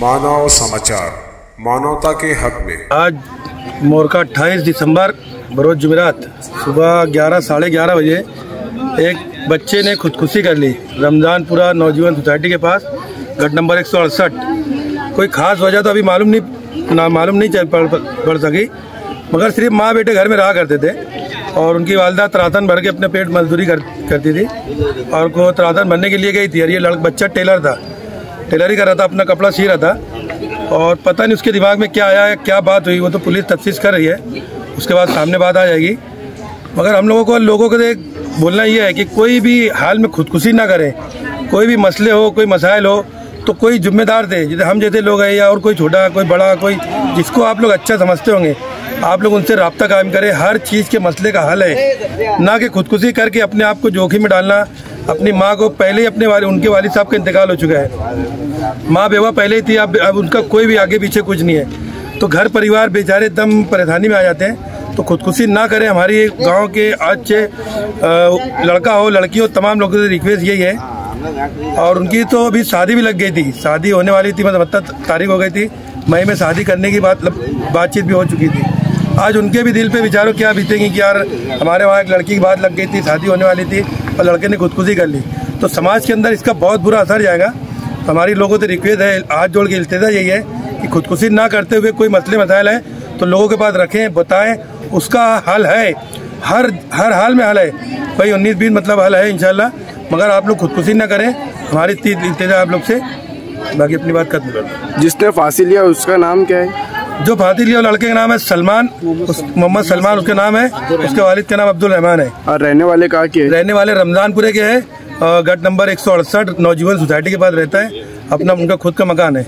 मानव समाचार मानवता के हक में। आज मोरका 28 दिसंबर बरोज जुमेरात सुबह ग्यारह साढ़े ग्यारह बजे एक बच्चे ने खुदकुशी कर ली रमज़ानपुरा नौजवान सोसाइटी के पास गट नंबर एक सौ अड़सठ। कोई ख़ास वजह तो अभी मालूम नहीं ना मालूम नहीं चल पड़, सकी मगर सिर्फ़ माँ बेटे घर में रहा करते थे और उनकी वालदा तरातन भर के अपने पेट मजदूरी कर, करती थी और को तरातन भरने के लिए गई थी और ये लड़का बच्चा टेलर था। टेलर कर रहा था, अपना कपड़ा सी रहा था। और पता नहीं उसके दिमाग में क्या आया है क्या बात हुई, वो तो पुलिस तफ्तीश कर रही है। उसके बाद सामने बात आ जाएगी। मगर हम लोगों को लोगों को देख बोलना ये है कि कोई भी हाल में खुदकुशी ना करें। कोई भी मसले हो, कोई मसाइल हो तो कोई जिम्मेदार थे, जैसे हम जैसे लोग हैं या और कोई छोटा, कोई बड़ा, कोई जिसको आप लोग अच्छा समझते होंगे, आप लोग उनसे रबता कायम करें। हर चीज़ के मसले का हल है। ना कि खुदकुशी करके अपने आप को जोखिम में डालना अपनी माँ को पहले ही अपने वाले, उनके वालिद साहब का इंतकाल हो चुका है। माँ बेवा पहले ही थी, अब अब उनका कोई भी आगे पीछे कुछ नहीं है। तो घर परिवार बेचारे एकदम परेशानी में आ जाते हैं। तो खुदकुशी ना करें, हमारी गाँव के अच्छे लड़का हो, लड़की हो, तमाम लोगों से रिक्वेस्ट यही है। और उनकी तो अभी शादी भी लग गई थी। शादी होने वाली थी मतलब तारीख हो गई थी। मई में शादी करने की बात बातचीत भी हो चुकी थी। आज उनके भी दिल पे विचारों क्या बीतेंगी कि यार, हमारे वहाँ एक लड़की की बात लग गई थी, शादी होने वाली थी, और लड़के ने खुदकुशी कर ली। तो समाज के अंदर इसका बहुत बुरा असर जाएगा। हमारी लोगों से रिक्वेस्ट है, हाथ जोड़ के इल्तजा यही है कि खुदकुशी ना करते हुए कोई मसले मसाइल है तो लोगों के पास रखें, बताएँ, उसका हल है। हर हर हाल में हल है। भाई उन्नीस बीस मतलब हल है इनशाला मगर आप लोग खुदकुशी ना करें। हमारी इल्तजा आप लोग से। बाकी अपनी बात खत्म कर जिसने फांसी लिया उसका नाम क्या है? जो भारतीय लिया लड़के का नाम है सलमान मोहम्मद सलमान। उसके नाम है उसके वालिद का नाम अब्दुल रहमान है। और रहने वाले कहा के रहने वाले रमजानपुरे के है गट नंबर एक सौ अड़सठ नौजीवन सोसाइटी के पास रहता है अपना उनका खुद का मकान है।